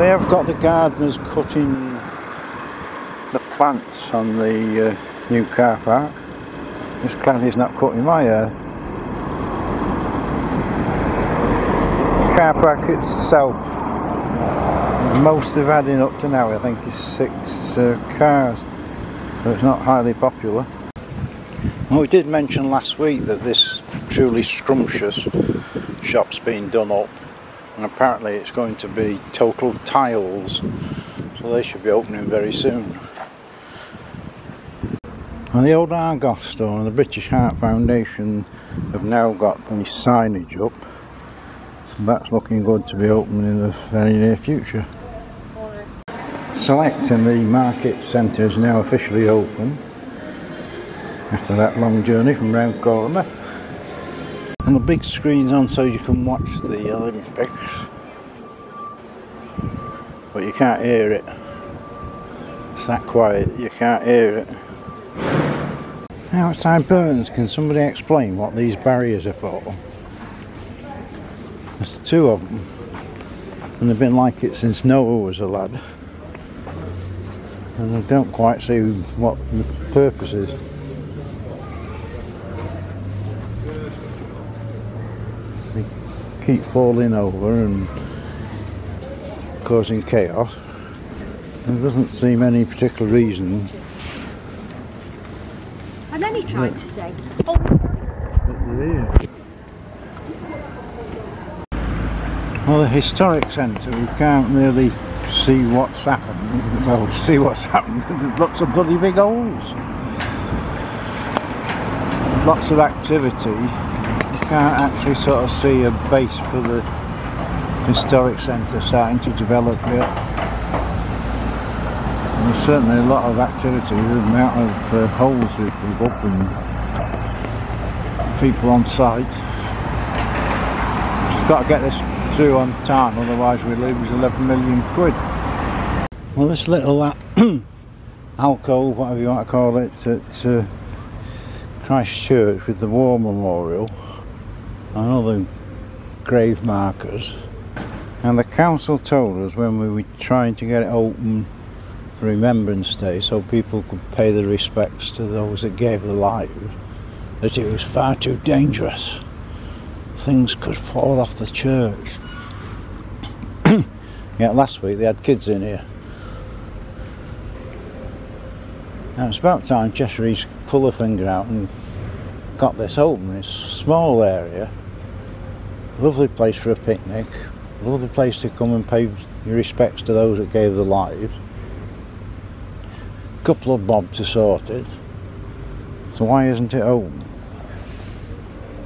They have got the gardeners cutting the plants on the uh, new car park. Just glad he's not cutting my hair. Car park itself, most had in up to now, I think, is six uh, cars, so it's not highly popular. Well, we did mention last week that this truly scrumptious shop's been done up and apparently it's going to be total tiles so they should be opening very soon. And the old Argos store and the British Heart Foundation have now got the signage up so that's looking good to be opening in the very near future. Select in the market centre is now officially open after that long journey from round corner and the big screen's on so you can watch the Olympics but you can't hear it. It's that quiet you can't hear it. Outside Burns can somebody explain what these barriers are for? There's two of them and they've been like it since Noah was a lad. And I don't quite see what the purpose is keep falling over and causing chaos. There doesn't seem any particular reason. And then he tried to say, oh. Well, the historic centre, we can't really see what's happened. Well, see what's happened. There's lots of bloody big holes. Lots of activity can't actually sort of see a base for the historic centre starting to develop yet. And there's certainly a lot of activity, the amount of uh, holes they've and people on site. We've got to get this through on time, otherwise we lose 11 million quid. Well, this little uh, alcove, whatever you want to call it, at uh, Christchurch with the War Memorial and other grave markers. And the council told us when we were trying to get it open Remembrance Day so people could pay their respects to those that gave their lives that it was far too dangerous. Things could fall off the church. Yeah last week they had kids in here. Now it's about time Cheshire pull a finger out and got this open it's a small area lovely place for a picnic, lovely place to come and pay your respects to those that gave their lives. Couple of bob to sort it. So why isn't it open?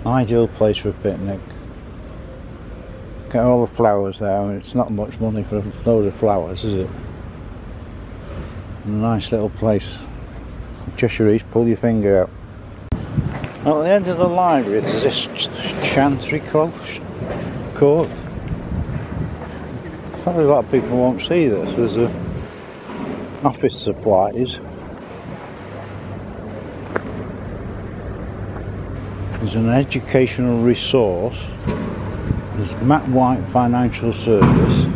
Ideal place for a picnic. Get all the flowers there, it's not much money for a load of flowers, is it? Nice little place. Cheshire East, pull your finger out. At the end of the library there's this Chantry court. Probably a lot of people won't see this. There's a office supplies. There's an educational resource. There's Matt White Financial Service.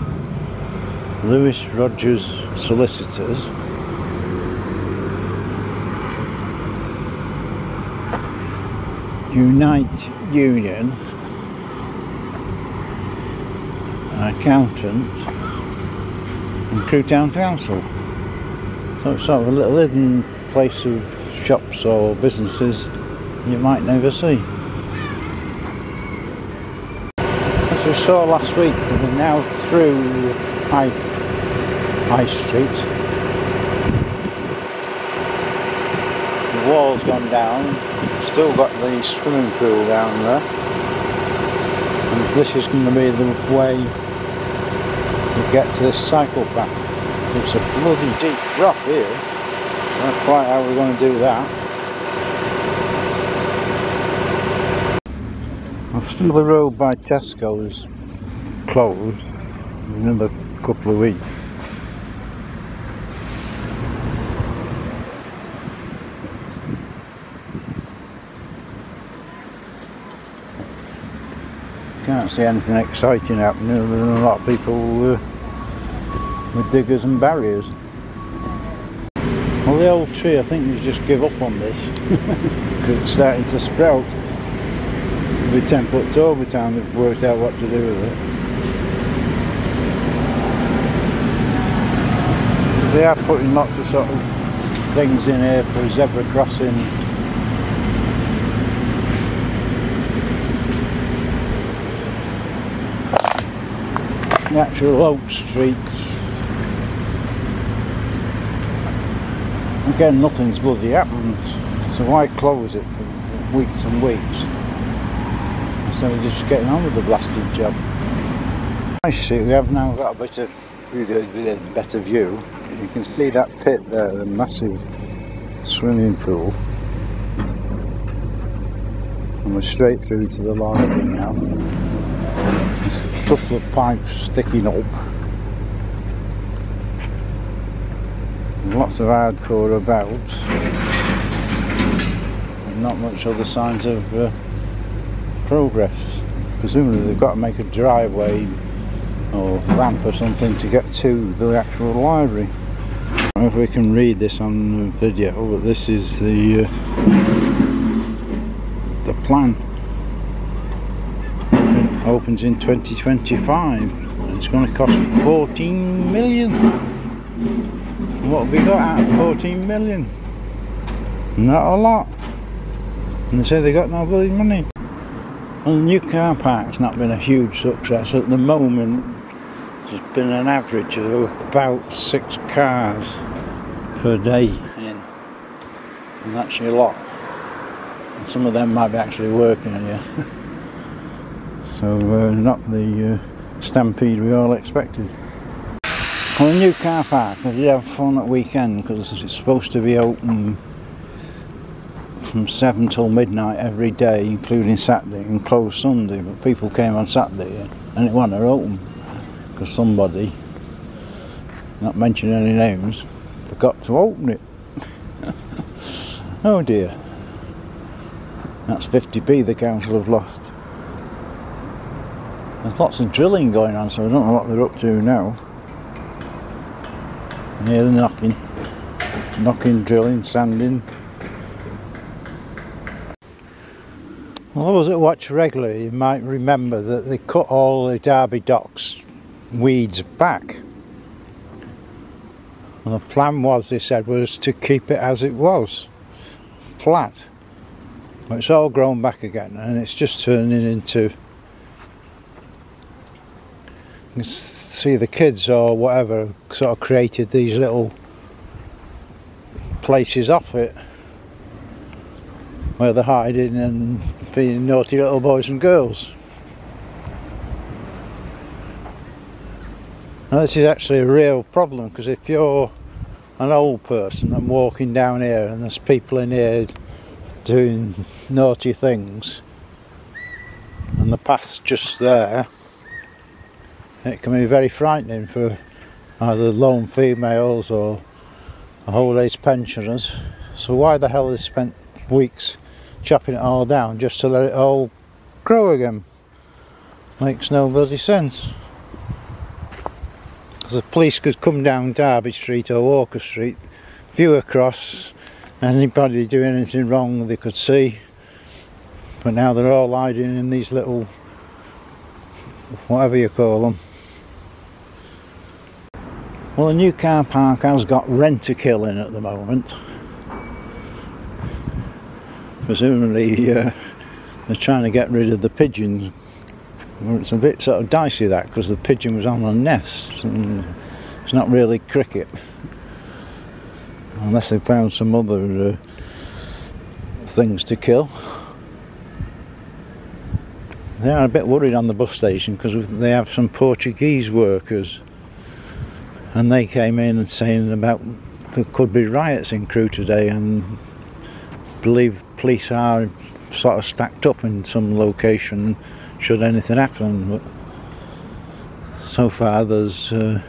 Lewis Rogers Solicitors. Unite Union an accountant and Crewe Town Council. So it's sort of a little hidden place of shops or businesses you might never see. As we saw last week, we're now through High, High Street. The wall's gone down, still got the swimming pool down there. And this is going to be the way we get to this cycle path. It's a bloody deep drop here. Not quite how we're going to do that. Still the road by Tesco is closed in another couple of weeks. Can't see anything exciting happening other than a lot of people uh, with diggers and barriers. Well, the old tree, I think they just give up on this because it's starting to sprout. It'll be 10 foot tall by the time they've worked out what to do with it. They are putting lots of sort of things in here for zebra crossing. Actual Oak Street again nothing's bloody happened. So why close it for weeks and weeks. Instead of just getting on with the blasted job. I see we have now got a bit of a better view. You can see that pit there the massive swimming pool. And we're straight through to the library now couple of pipes sticking up lots of hardcore about. And not much other signs of uh, progress. Presumably they've got to make a driveway or ramp or something to get to the actual library. I don't know if we can read this on the video but this is the uh, the plan opens in 2025 and it's going to cost 14 million what have we got of 14 million? Not a lot. And they say they got no bloody money. Well, the new car park's not been a huge success. At the moment, there's been an average of about six cars per day in. And that's a lot. And some of them might be actually working here. so, uh, not the uh, stampede we all expected. Well, the new car park, I did have fun at weekend because it's supposed to be open from 7 till midnight every day, including Saturday, and closed Sunday. But people came on Saturday and it wasn't open because somebody, not mentioning any names, forgot to open it. oh dear. That's 50p the council have lost. There's lots of drilling going on, so I don't know what they're up to now. Yeah, the knocking, knocking, drilling, sanding. Well, those that watch regularly you might remember that they cut all the Derby Docks weeds back. And the plan was, they said, was to keep it as it was, flat. But it's all grown back again and it's just turning into see the kids or whatever sort of created these little places off it where they're hiding and being naughty little boys and girls. Now this is actually a real problem because if you're an old person and walking down here and there's people in here doing naughty things and the path's just there it can be very frightening for either lone females or old age pensioners. So why the hell they spent weeks chopping it all down just to let it all grow again? Makes no bloody sense. The police could come down Derby Street or Walker Street, view across, anybody doing anything wrong they could see. But now they're all hiding in these little, whatever you call them, well, the new car park has got Rentokil in at the moment. Presumably uh, they're trying to get rid of the pigeons. Well, it's a bit sort of dicey that because the pigeon was on a nest and it's not really cricket. Unless they found some other uh, things to kill. They are a bit worried on the bus station because they have some Portuguese workers and they came in and saying about there could be riots in Crewe today and believe police are sort of stacked up in some location should anything happen. But so far there's uh,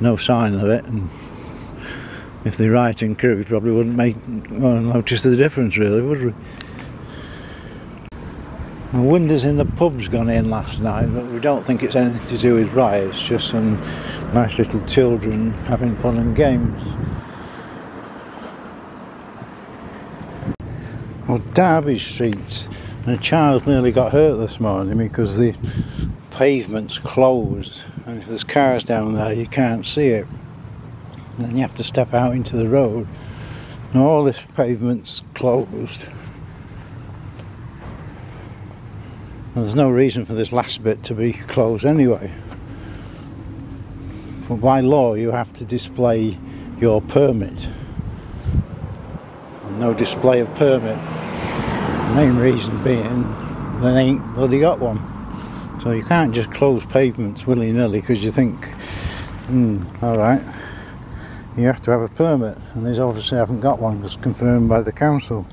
no sign of it. And if they riot in Crewe we probably wouldn't make well, notice the difference really would we The windows in the pub's gone in last night, but we don't think it's anything to do with riots, just some nice little children having fun and games. Well, Derby Street, a child nearly got hurt this morning because the pavement's closed, and if there's cars down there, you can't see it. And then you have to step out into the road, and all this pavement's closed. And there's no reason for this last bit to be closed anyway. But by law, you have to display your permit. And no display of permit. The main reason being they ain't bloody got one. So you can't just close pavements willy nilly because you think, hmm, alright, you have to have a permit. And these obviously haven't got one because confirmed by the council.